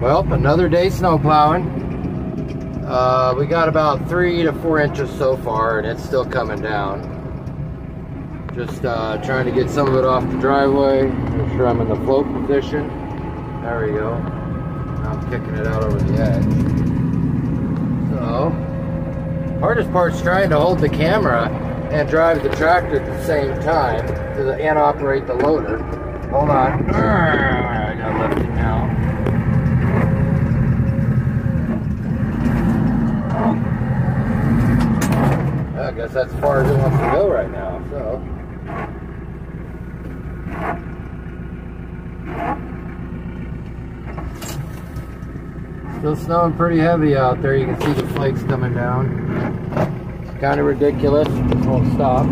Well, another day snow plowing. Uh, we got about three to four inches so far, and it's still coming down. Just uh, trying to get some of it off the driveway. Make sure I'm in the float position. There we go. I'm kicking it out over the edge. So, hardest part's trying to hold the camera and drive the tractor at the same time to and operate the loader. Hold on. I got left it now. I guess that's as far as it wants to go right now, so. Still snowing pretty heavy out there. You can see the flakes coming down. It's kind of ridiculous. It Won't stop.